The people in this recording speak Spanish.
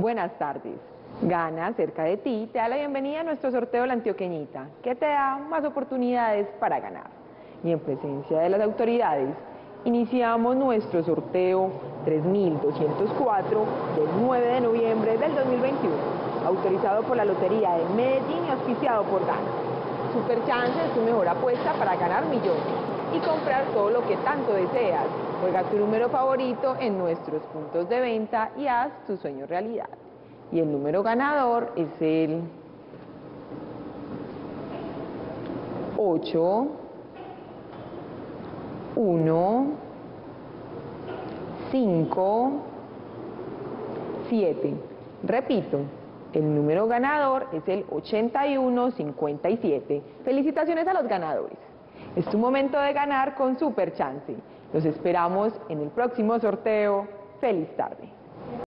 Buenas tardes. Gana cerca de ti te da la bienvenida a nuestro sorteo La Antioqueñita, que te da más oportunidades para ganar. Y en presencia de las autoridades, iniciamos nuestro sorteo 3204 del 9 de noviembre del 2021, autorizado por la Lotería de Medellín y auspiciado por Gana. Superchance es tu mejor apuesta para ganar millones y comprar todo lo que tanto deseas. Juega tu número favorito en nuestros puntos de venta y haz tu sueño realidad. Y el número ganador es el 8, 1, 5, 7. Repito, el número ganador es el 8157. Felicitaciones a los ganadores. Es tu momento de ganar con Super Chance. Los esperamos en el próximo sorteo. Feliz tarde.